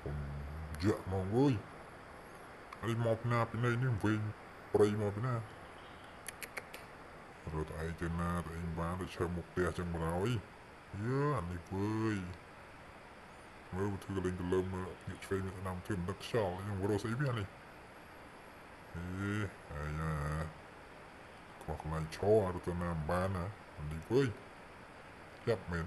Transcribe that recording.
ខ្ញុំយកមកអើយហើយមកពីណាពីណីនេះវិញព្រៃមកពីណារត់ឯងទៅណាទៅឯងបានទៅឈើមុខផ្ទះចឹងបណ្ដោយយើអានេះវើយមើលធ្វើកលេងកលើមមើលងាកឆ្វេងមើលស្ដាំធ្វើមិនដឹកខ្យល់ខ្ញុំរស់ស្អីវានេះអេអាយ៉ាខ្វះកន្លែងឈររត់ទៅណាមិនបានណាអានេះវើយចាប់មែន